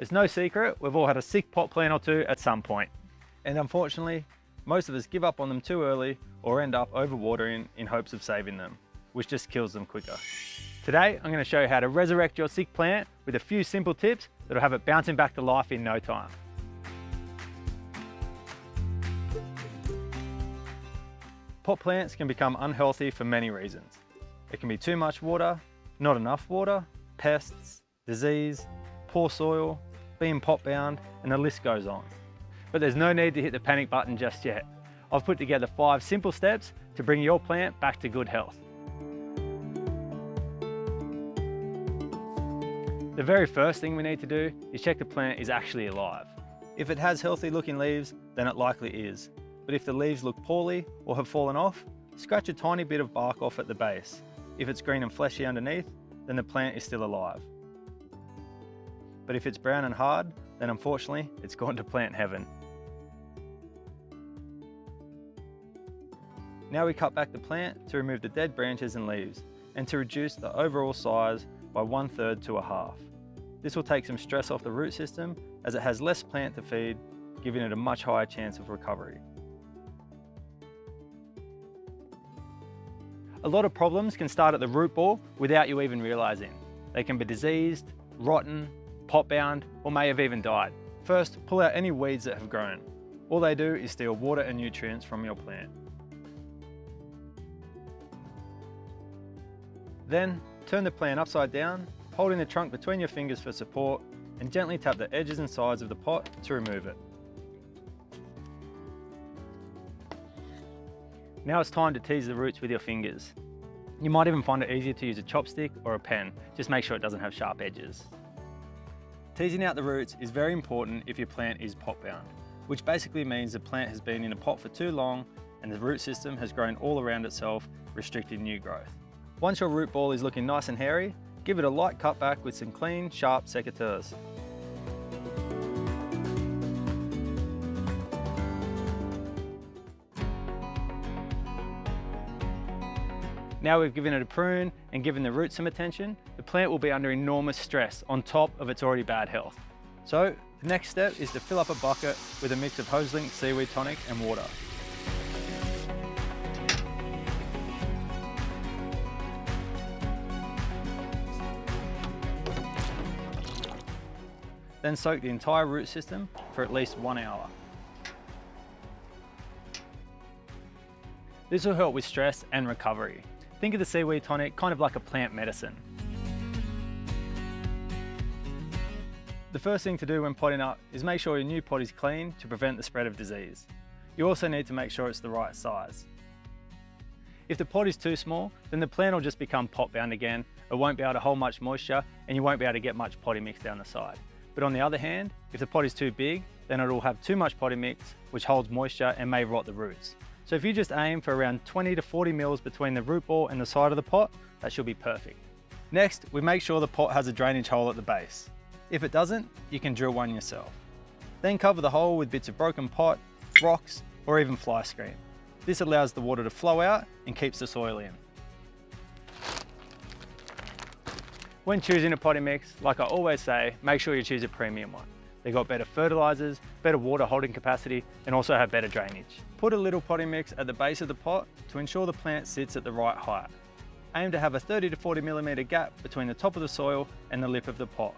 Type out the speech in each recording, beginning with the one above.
It's no secret, we've all had a sick pot plant or two at some point. And unfortunately, most of us give up on them too early or end up overwatering in hopes of saving them, which just kills them quicker. Today, I'm gonna to show you how to resurrect your sick plant with a few simple tips that'll have it bouncing back to life in no time. Pot plants can become unhealthy for many reasons. It can be too much water, not enough water, pests, disease, poor soil, being pot bound, and the list goes on. But there's no need to hit the panic button just yet. I've put together five simple steps to bring your plant back to good health. The very first thing we need to do is check the plant is actually alive. If it has healthy looking leaves, then it likely is. But if the leaves look poorly or have fallen off, scratch a tiny bit of bark off at the base. If it's green and fleshy underneath, then the plant is still alive. But if it's brown and hard, then unfortunately, it's gone to plant heaven. Now we cut back the plant to remove the dead branches and leaves and to reduce the overall size by one third to a half. This will take some stress off the root system as it has less plant to feed, giving it a much higher chance of recovery. A lot of problems can start at the root ball without you even realising. They can be diseased, rotten, pot bound, or may have even died. First, pull out any weeds that have grown. All they do is steal water and nutrients from your plant. Then, turn the plant upside down holding the trunk between your fingers for support and gently tap the edges and sides of the pot to remove it. Now it's time to tease the roots with your fingers. You might even find it easier to use a chopstick or a pen, just make sure it doesn't have sharp edges. Teasing out the roots is very important if your plant is pot bound, which basically means the plant has been in a pot for too long and the root system has grown all around itself, restricting new growth. Once your root ball is looking nice and hairy, Give it a light cut back with some clean, sharp secateurs. Now we've given it a prune and given the roots some attention, plant will be under enormous stress on top of its already bad health. So the next step is to fill up a bucket with a mix of Hoselink seaweed tonic and water. Then soak the entire root system for at least one hour. This will help with stress and recovery. Think of the seaweed tonic kind of like a plant medicine. The first thing to do when potting up is make sure your new pot is clean to prevent the spread of disease. You also need to make sure it's the right size. If the pot is too small, then the plant will just become pot bound again, it won't be able to hold much moisture and you won't be able to get much potting mix down the side. But on the other hand, if the pot is too big, then it'll have too much potting mix, which holds moisture and may rot the roots. So if you just aim for around 20 to 40 mils between the root ball and the side of the pot, that should be perfect. Next, we make sure the pot has a drainage hole at the base. If it doesn't, you can drill one yourself. Then cover the hole with bits of broken pot, rocks, or even fly screen. This allows the water to flow out and keeps the soil in. When choosing a potting mix, like I always say, make sure you choose a premium one. They've got better fertilizers, better water holding capacity, and also have better drainage. Put a little potting mix at the base of the pot to ensure the plant sits at the right height. Aim to have a 30 to 40 millimeter gap between the top of the soil and the lip of the pot.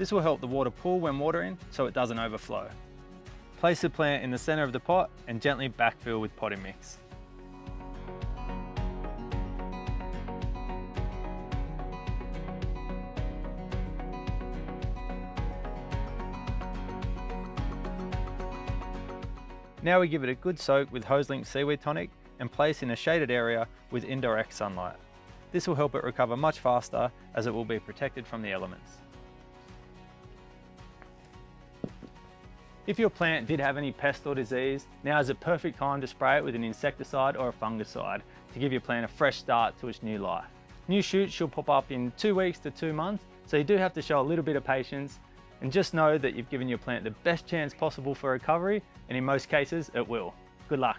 This will help the water pool when watering so it doesn't overflow. Place the plant in the center of the pot and gently backfill with potting mix. Now we give it a good soak with Hoselink Seaweed Tonic and place in a shaded area with indirect sunlight. This will help it recover much faster as it will be protected from the elements. If your plant did have any pest or disease, now is a perfect time to spray it with an insecticide or a fungicide to give your plant a fresh start to its new life. New shoots should pop up in two weeks to two months, so you do have to show a little bit of patience and just know that you've given your plant the best chance possible for recovery, and in most cases, it will. Good luck.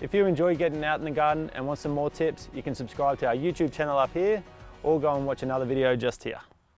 If you enjoy getting out in the garden and want some more tips, you can subscribe to our YouTube channel up here or go and watch another video just here.